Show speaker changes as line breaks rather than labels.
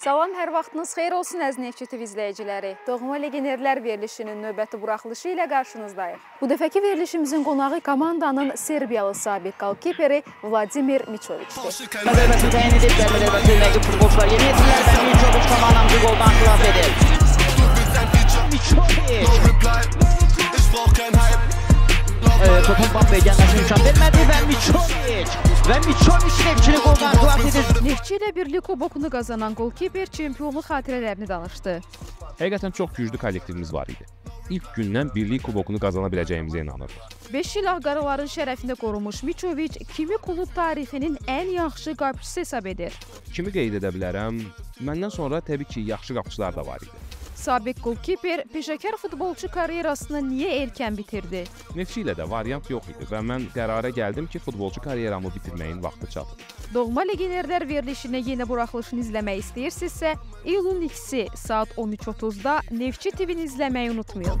Salam, hər vaxtınız xeyir olsun əziz Neftçi TV izləyiciləri. Doğma legionerlər verilişinin növbəti buraxılışı ilə qarşınızdayıq. Bu dəfəki verilişimizin qonağı komandanın Serbiyalı sabiq qalkiperi Vladimir Miçoviçdir.
Ee, topun Mbappé'ye gəlməsinə imkan vermədi və Miçoviç və Miçoviç Neftçini qoldan xilas edir.
Neftçi ilə birlik kubokunu qazanan qolkiper çempionluq xatirələrini danışdı.
Həqiqətən çox güclü kollektivimiz var idi. İlk gündən birlik kubokunu qazana biləcəyimizə inanırdıq.
5 il ağqaraların şərəfində qorunmuş Miçoviç kimi klub tarixinin ən yaxşı qapıçısı hesab edir.
Kimi qeyd edə bilərəm? Məndən sonra təbii ki, yaxşı qapıçılar da var idi.
Sabiq qolkiper peşəkar futbolçu karyerasını niyə erkən bitirdi?
Neftçi ilə də variant yox idi və mən qərara gəldim ki, futbolçu karyeramı bitirməyin vaxtı çatıb.
Doğma legionerlər verilişini yeni buraxılışını izləmək istəyirsinizsə, iyulun 2-si saat 13:30-da Neftçi TV-ni izləməyi unutmayın.